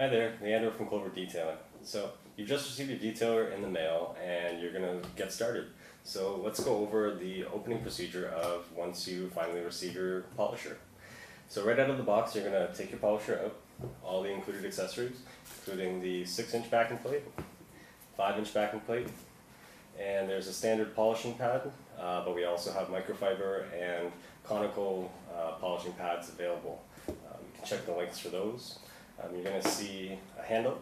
Hi there, Leander from Clover Detailing. So you've just received your detailer in the mail and you're gonna get started. So let's go over the opening procedure of once you finally receive your polisher. So right out of the box, you're gonna take your polisher out, all the included accessories, including the six inch backing plate, five inch backing plate, and there's a standard polishing pad, uh, but we also have microfiber and conical uh, polishing pads available. Um, you can check the links for those. Um, you're gonna see a handle,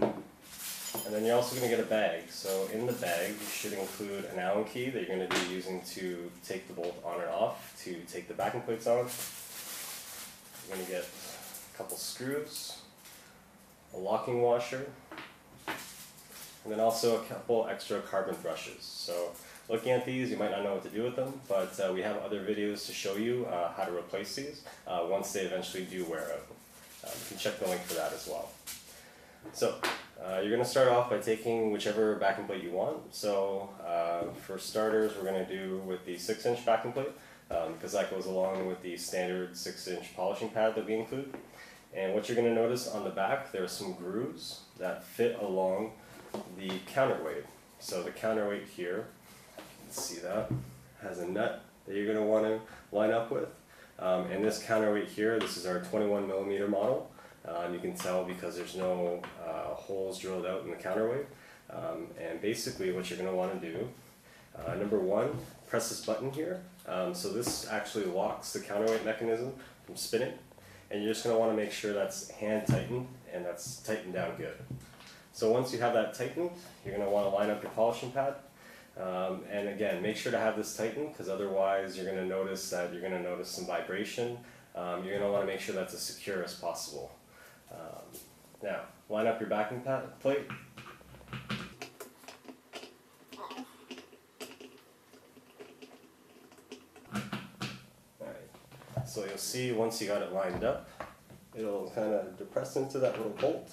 and then you're also gonna get a bag. So in the bag, you should include an Allen key that you're gonna be using to take the bolt on and off, to take the backing plates on. You're gonna get a couple screws, a locking washer, and then also a couple extra carbon brushes. So looking at these, you might not know what to do with them, but uh, we have other videos to show you uh, how to replace these uh, once they eventually do wear out. Um, you can check the link for that as well. So uh, you're going to start off by taking whichever backing plate you want. So uh, for starters, we're going to do with the 6 inch backing plate um, because that goes along with the standard 6 inch polishing pad that we include. And what you're going to notice on the back, there are some grooves that fit along the counterweight. So the counterweight here, you can see that, has a nut that you're going to want to line up with. Um, and this counterweight here, this is our 21 millimeter model. And you can tell because there's no uh, holes drilled out in the counterweight. Um, and basically what you're going to want to do, uh, number one, press this button here. Um, so this actually locks the counterweight mechanism from spinning. And you're just going to want to make sure that's hand tightened and that's tightened down good. So once you have that tightened, you're going to want to line up your polishing pad. Um, and again, make sure to have this tightened because otherwise you're going to notice that you're going to notice some vibration. Um, you're going to want to make sure that's as secure as possible. Um, now, line up your backing plate. So you'll see once you got it lined up, it'll kind of depress into that little bolt.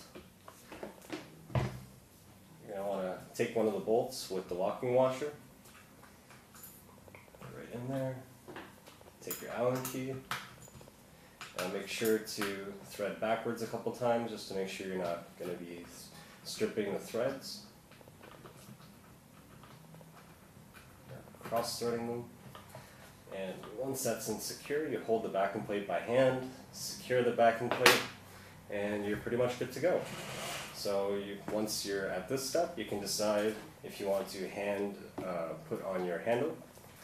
You're gonna wanna take one of the bolts with the locking washer. Right in there. Take your Allen key. Make sure to thread backwards a couple times just to make sure you're not gonna be stripping the threads. Cross threading them. And once that's in secure, you hold the backing plate by hand, secure the backing plate, and you're pretty much good to go. So you, once you're at this step, you can decide if you want to hand uh, put on your handle.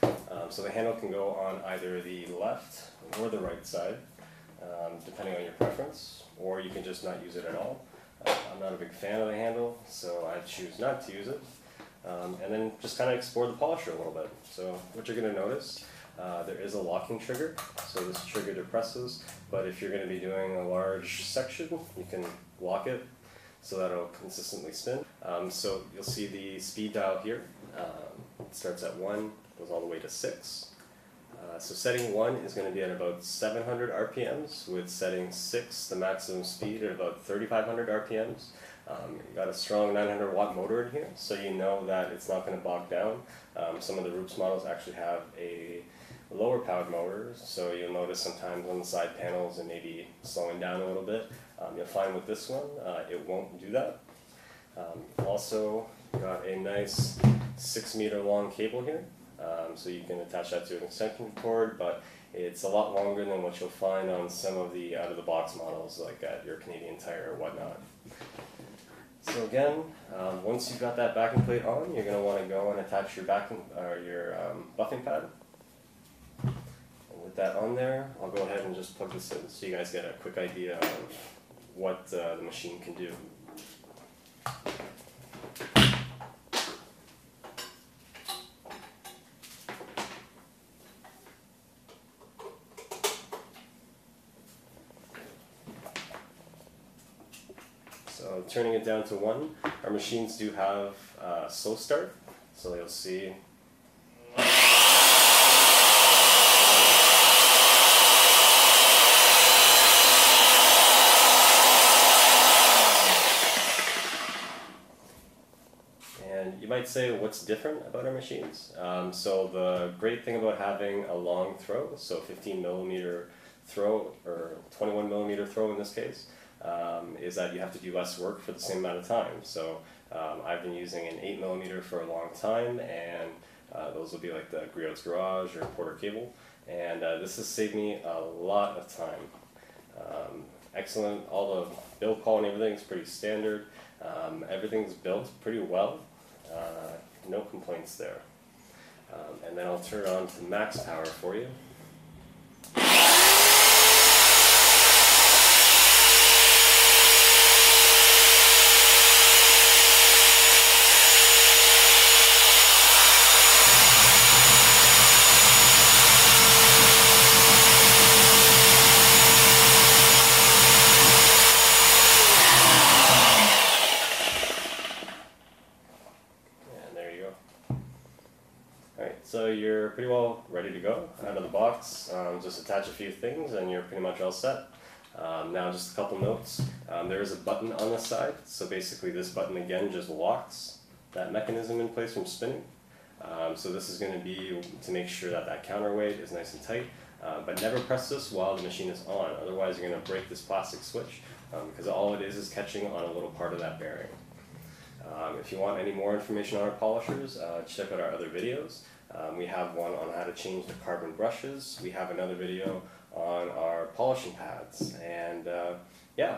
Um, so the handle can go on either the left or the right side, um, depending on your preference, or you can just not use it at all. Uh, I'm not a big fan of the handle, so I choose not to use it. Um, and then just kind of explore the polisher a little bit. So what you're going to notice uh, there is a locking trigger, so this trigger depresses, but if you're going to be doing a large section, you can lock it so that it'll consistently spin. Um, so you'll see the speed dial here. Um, it starts at 1, goes all the way to 6. Uh, so setting 1 is going to be at about 700 RPMs, with setting 6, the maximum speed, at about 3500 RPMs. Um, got a strong 900 watt motor in here, so you know that it's not going to bog down. Um, some of the Rupes models actually have a lower powered motor, so you'll notice sometimes on the side panels it may be slowing down a little bit. Um, you'll find with this one, uh, it won't do that. Um, also, got a nice six meter long cable here, um, so you can attach that to an extension cord, but it's a lot longer than what you'll find on some of the out of the box models, like at your Canadian Tire or whatnot. So again, um, once you've got that backing plate on, you're going to want to go and attach your backing or your um, buffing pad. And with that on there, I'll go ahead and just plug this in so you guys get a quick idea of what uh, the machine can do. So turning it down to one, our machines do have uh, slow start, so you'll see And you might say, what's different about our machines? Um, so the great thing about having a long throw, so 15 millimeter throw or 21 millimeter throw in this case, um, is that you have to do less work for the same amount of time. So um, I've been using an 8 millimeter for a long time, and uh, those will be like the Griot's Garage or Porter Cable, and uh, this has saved me a lot of time. Um, excellent, all the build quality and everything is pretty standard. Um, everything's built pretty well, uh, no complaints there. Um, and then I'll turn it on to max power for you. And there you go. Alright, so you're pretty well ready to go out of the box. Um, just attach a few things and you're pretty much all set. Um, now just a couple notes. Um, there is a button on the side, so basically this button again just locks that mechanism in place from spinning. Um, so this is going to be to make sure that that counterweight is nice and tight. Uh, but never press this while the machine is on, otherwise you're going to break this plastic switch um, because all it is is catching on a little part of that bearing. Um, if you want any more information on our polishers, uh, check out our other videos. Um, we have one on how to change the carbon brushes. We have another video on our polishing pads. And uh, yeah,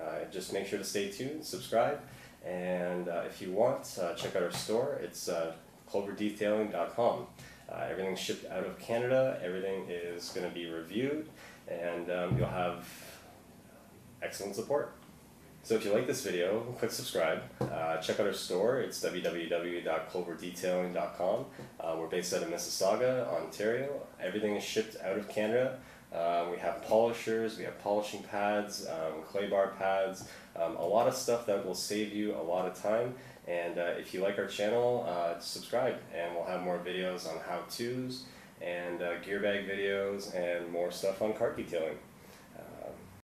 uh, just make sure to stay tuned, subscribe, and uh, if you want, uh, check out our store. It's uh, cloverdetailing.com. Uh, everything's shipped out of Canada. Everything is going to be reviewed, and um, you'll have excellent support. So if you like this video, click subscribe. Uh, check out our store. It's www.cloverdetailing.com. Uh, we're based out of Mississauga, Ontario. Everything is shipped out of Canada. Um, we have polishers, we have polishing pads, um, clay bar pads, um, a lot of stuff that will save you a lot of time. And uh, if you like our channel, uh, subscribe, and we'll have more videos on how-tos and uh, gear bag videos and more stuff on car detailing.